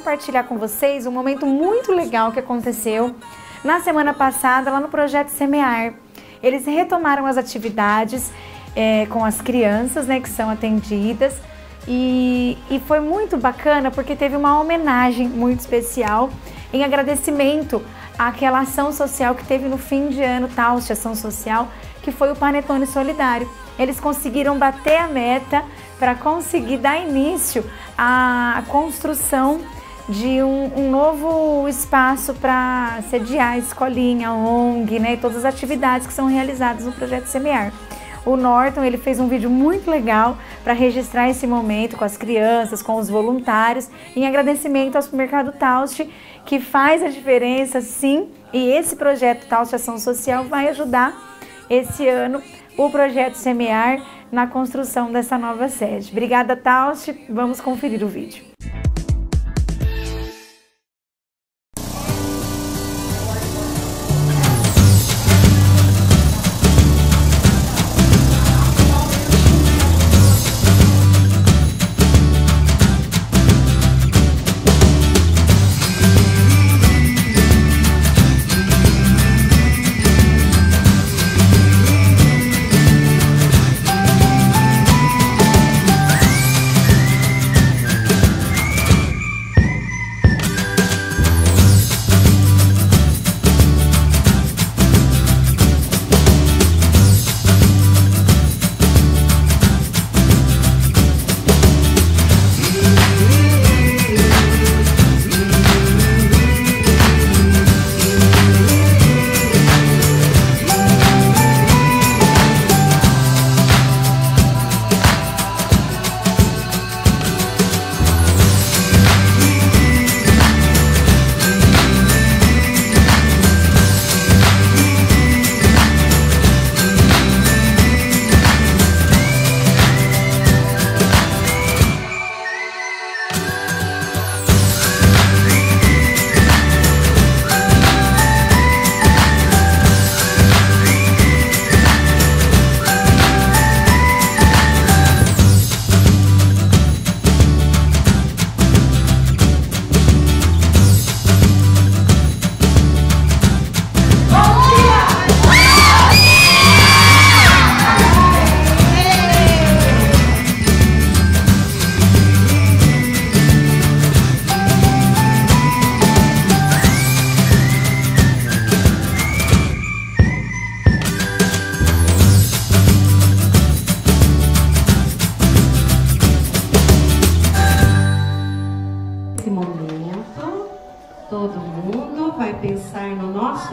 compartilhar com vocês um momento muito legal que aconteceu na semana passada lá no projeto Semear. Eles retomaram as atividades é, com as crianças, né, que são atendidas. E, e foi muito bacana porque teve uma homenagem muito especial em agradecimento àquela ação social que teve no fim de ano, tal, ação social, que foi o Panetone Solidário. Eles conseguiram bater a meta para conseguir dar início à construção de um, um novo espaço para sediar a escolinha, ONG, né, e todas as atividades que são realizadas no projeto Semear. O Norton ele fez um vídeo muito legal para registrar esse momento com as crianças, com os voluntários, em agradecimento ao supermercado Taust, que faz a diferença sim, e esse projeto Taust Ação Social vai ajudar esse ano o projeto Semear na construção dessa nova sede. Obrigada, Taust. Vamos conferir o vídeo.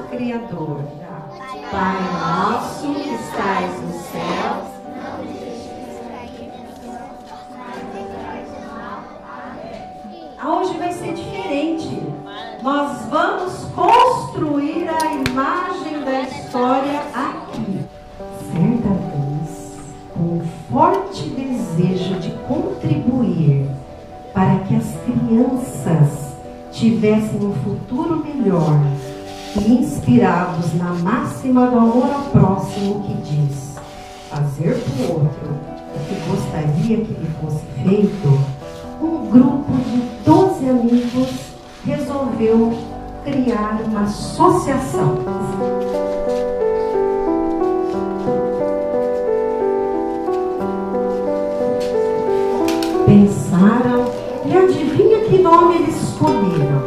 Criador. Pai nosso que estais nos céus. Hoje vai ser diferente. Nós vamos construir a imagem tivessem um futuro melhor, e inspirados na máxima do amor ao próximo que diz fazer para o outro o que gostaria que lhe fosse feito, um grupo de 12 amigos resolveu criar uma associação. Pensaram e adivinha que nome eles escolheram?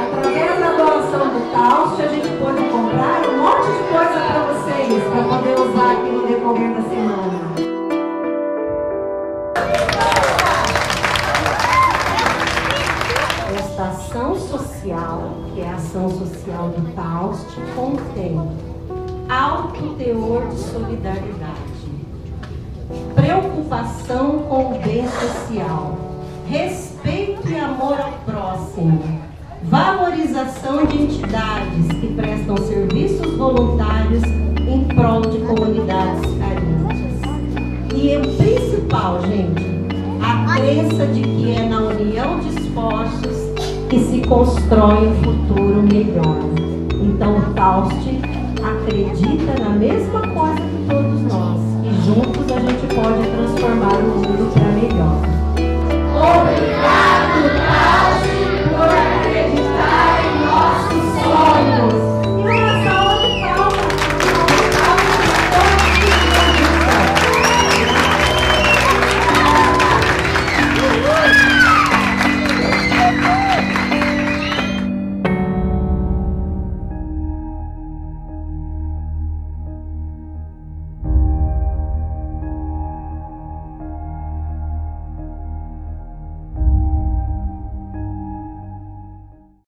Através da doação do Taust, a gente pode comprar um monte de coisa para vocês, para poder usar aqui no decorrer da semana. Esta ação social, que é a ação social do Taust, contém alto teor de solidariedade, preocupação com o bem social, respeito e amor ao próximo, valorização de entidades que prestam serviços voluntários em prol de comunidades carentes. E o principal, gente, a crença de que é na união de esforços que se constrói um futuro melhor. Então, o Taust acredita na mesma coisa que todos nós. E juntos a gente pode transformar o mundo.